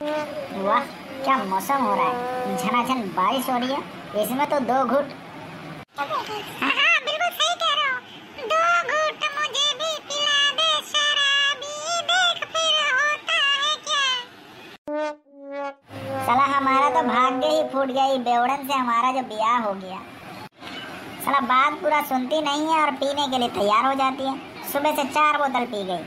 वाह क्या मौसम हो रहा है? झनाझन बारिश हो रही है इसमें तो दो घुट। हाँ बिल्कुल सही कह रहे हो। दो घूंट मुझे भी पिला दे शराबी देख फिर होता है क्या? साला हमारा तो भाग्य ही फूट गया बेवड़न से हमारा जो ब्याह हो गया। साला बात पूरा सुनती नहीं है और पीने के लिए तैयार हो जाती है। सुबह से चार बोतल पी गई।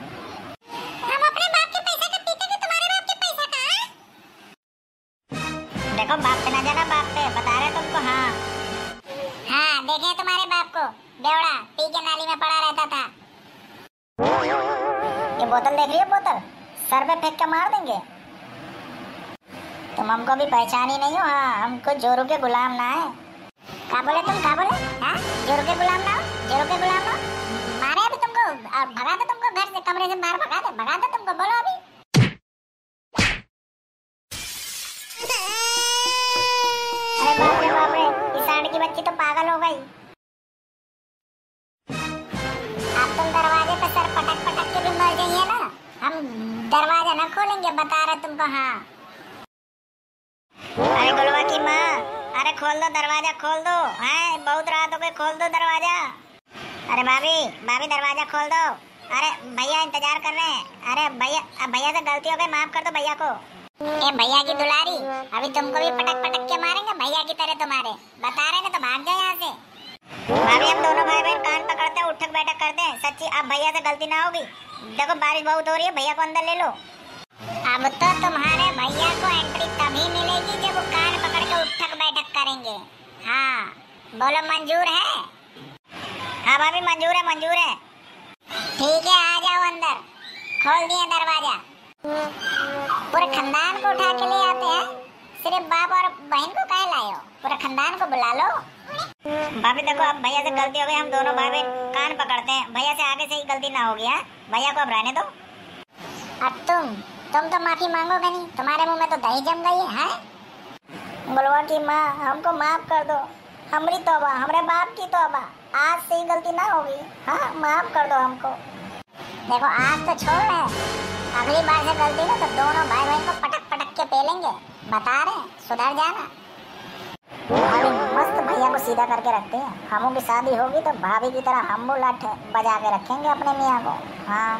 देखो, बाप पे ना जाना, बाप पे। बता रहे तुमको हाँ। हाँ देखे तुम्हारे बाप को। बेवड़ा, पी के नाली में पड़ा रहता था। ये बोतल देख रही है, बोतल? सर पे फेंक के मार देंगे। तुम हमको भी पहचानी नहीं हो हाँ। हमको जोरू के गुलाम ना है। का बोले तुम का बोले? हाँ? ज़ोर के गुलाम ना हो? ज़ोर के गुलाम ना मारे अभी तुमको? भगा दे तुमको, घर से, कमरे से बाहर भगा दे भगा दे तुमको। बोलो अभी। सांड की बच्ची तो पागल हो गई। अब तुम दरवाजे पे सर पटक पटक के भी मर जाइए ना। हम दरवाज़ा ना खोलेंगे, बता रहे तुमको हाँ। अरे गुलवा की माँ, अरे खोल दो दरवाज़ा, खोल दो, हैं? बहुत रात हो गई, खोल दो दरवाज़ा। अरे भाभी भाभी दरवाज़ा खोल दो। अरे भैया इंतज़ार कर रहे हैं। अरे भैया भैया से गलती हो गई, माफ़ कर दो भैया को। ए भैया की दुलारी, अभी तुमको भी पटक पटक के मारेंगे, भैया की तरह तुम्हारे। बता रहे बैठक करते हैं सच्ची अब भैया से गलती ना होगी। देखो, बारिश बहुत हो रही है, भैया को अंदर ले लो। अब तो तुम्हारे भैया को एंट्री तभी मिलेगी जब वो कान पकड़ के उठक बैठक करेंगे। हाँ बोलो, मंजूर है? हाँ भाभी, मंजूर है मंजूर है। ठीक है, आ जाओ अंदर। खोल दिया दरवाज़ा। पूरे खानदान को उठा के ले आते हैं। सिर्फ़ बाप और बहन को कहे लाए हो। पूरे खानदान को बुला लो। भाभी देखो अब भैया से गलती हो गई हम दोनों बहन कान पकड़ते हैं। भैया से आगे से ही गलती ना होगी हाँ? भैया को अब रहने दो। अब तुम तुम तो माफ़ी मांगोगे नहीं। तुम्हारे मुँह में तो दही जम गई है हाँ? गुलवा की माँ हमको माफ़ कर दो। हमारी तौबा हमारे बाप की तौबा। आज से ही गलती ना होगी हाँ? माफ़ कर दो हमको। देखो आज तो छोड़ रहे अगली बार से गलती ना तो दोनों भाई बहन को पटक पटक के पेलेंगे। बता रहे सुधर जाना। भाभी सीधा करके रखते हैं। हमों की शादी होगी तो भाभी की तरह हम वो लाठ बजा के रखेंगे अपने मियाँ को। हाँ।